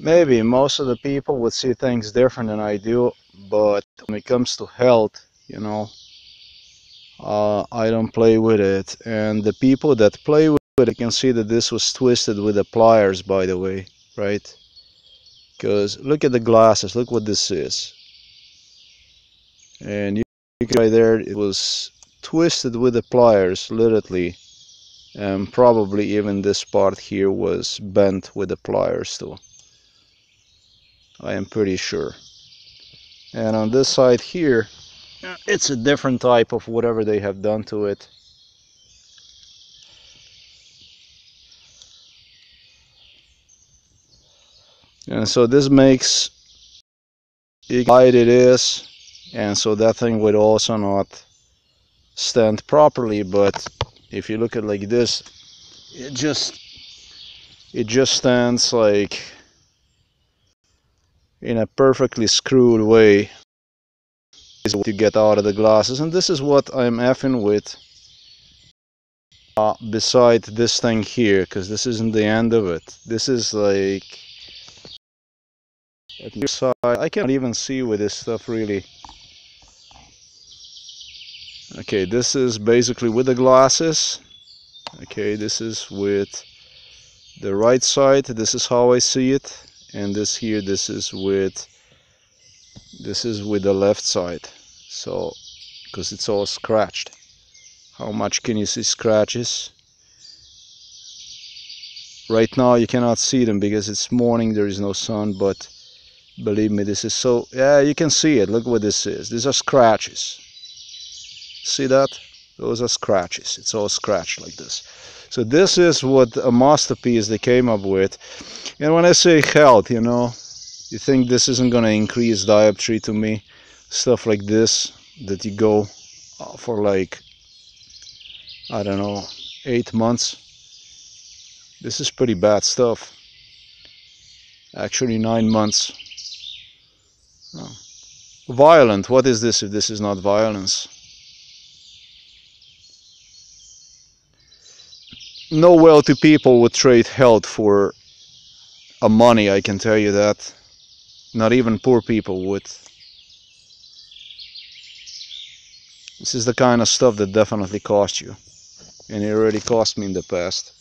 maybe most of the people would see things different than I do, but when it comes to health, you know, uh, I don't play with it. And the people that play with it, you can see that this was twisted with the pliers, by the way, right? Because look at the glasses, look what this is. And you, can right there, it was twisted with the pliers, literally. And probably even this part here was bent with the pliers too. I am pretty sure. And on this side here, it's a different type of whatever they have done to it. And so this makes it light it is and so that thing would also not stand properly but if you look at like this it just it just stands like in a perfectly screwed way is to get out of the glasses. And this is what I'm effing with uh, beside this thing here because this isn't the end of it. This is like side I can't even see with this stuff really okay this is basically with the glasses. Okay this is with the right side. This is how I see it and this here this is with this is with the left side. So because it's all scratched. How much can you see scratches? Right now you cannot see them because it's morning there is no sun but believe me this is so yeah you can see it. Look what this is. These are scratches. See that? Those are scratches. It's all scratched like this. So this is what a masterpiece they came up with and when I say health you know you think this isn't gonna increase dioptry to me stuff like this that you go uh, for like I don't know eight months this is pretty bad stuff. Actually nine months. Violent. What is this if this is not violence? No wealthy people would trade health for a money, I can tell you that. Not even poor people would. This is the kind of stuff that definitely cost you. And it already cost me in the past.